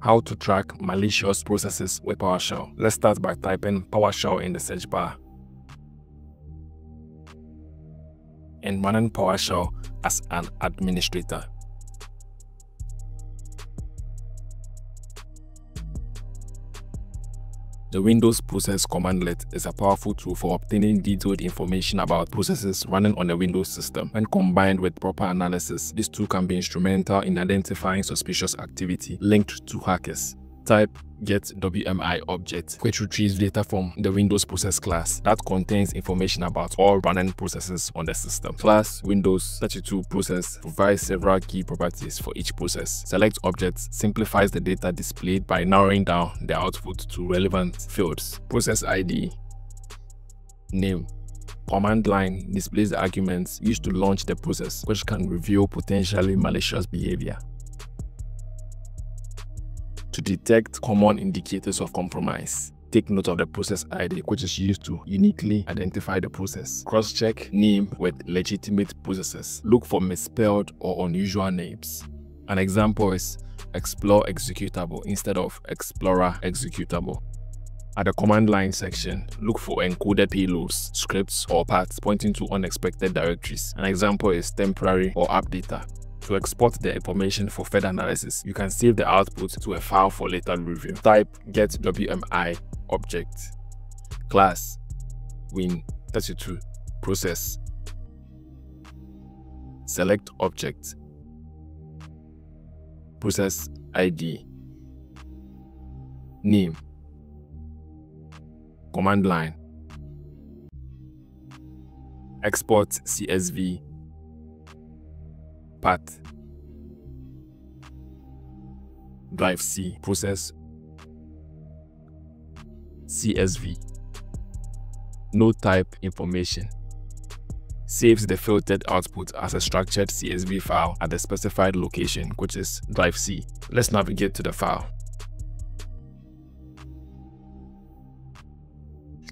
How to track malicious processes with PowerShell. Let's start by typing PowerShell in the search bar. And running PowerShell as an administrator. The Windows Process cmdlet is a powerful tool for obtaining detailed information about processes running on a Windows system. When combined with proper analysis, this tool can be instrumental in identifying suspicious activity linked to hackers type get WMI object, which retrieves data from the Windows process class that contains information about all running processes on the system. Class Windows 32 process provides several key properties for each process. Select objects simplifies the data displayed by narrowing down the output to relevant fields. Process ID Name Command line displays the arguments used to launch the process, which can reveal potentially malicious behavior detect common indicators of compromise. Take note of the process ID, which is used to uniquely identify the process. Cross-check name with legitimate processes. Look for misspelled or unusual names. An example is explore executable instead of explorer executable. At the command line section, look for encoded payloads, scripts, or paths pointing to unexpected directories. An example is temporary or app data. To export the information for further analysis, you can save the output to a file for later review. Type get WMI object. Class win32 process. Select object. Process ID name. Command line. Export CSV path drive C process CSV no type information saves the filtered output as a structured CSV file at the specified location, which is drive C. Let's navigate to the file.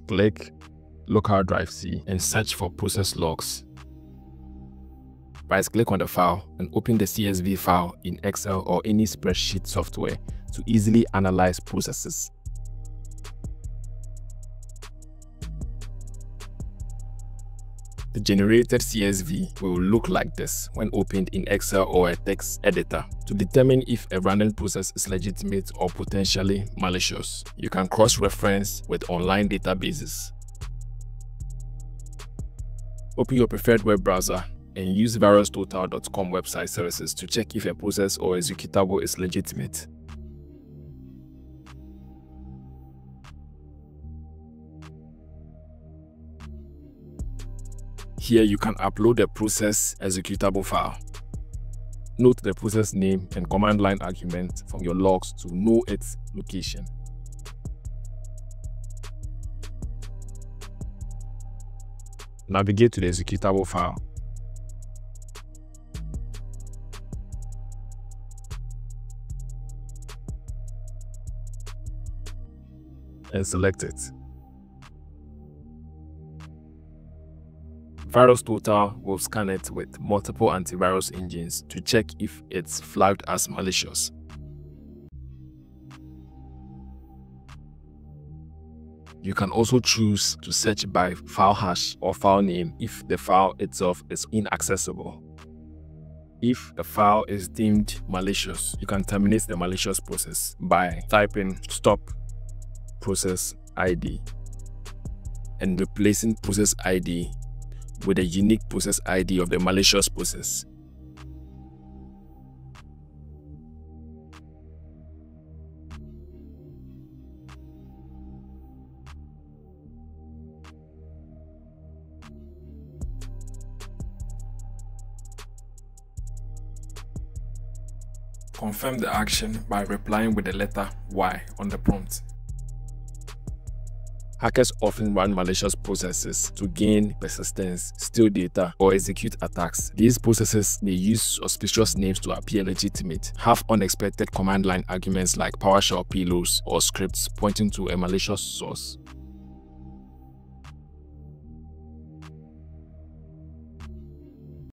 Click local drive C and search for process logs. Right click on the file and open the CSV file in Excel or any spreadsheet software to easily analyze processes. The generated CSV will look like this when opened in Excel or a text editor. To determine if a running process is legitimate or potentially malicious, you can cross-reference with online databases. Open your preferred web browser and use virustotal.com website services to check if a process or executable is legitimate. Here you can upload the process executable file. Note the process name and command line argument from your logs to know its location. Navigate to the executable file. And select it. VirusTotal will scan it with multiple antivirus engines to check if it's flagged as malicious. You can also choose to search by file hash or file name if the file itself is inaccessible. If the file is deemed malicious, you can terminate the malicious process by typing stop process ID and replacing process ID with a unique process ID of the malicious process. Confirm the action by replying with the letter Y on the prompt. Hackers often run malicious processes to gain persistence, steal data, or execute attacks. These processes may use suspicious names to appear legitimate, have unexpected command line arguments like PowerShell payloads or scripts pointing to a malicious source.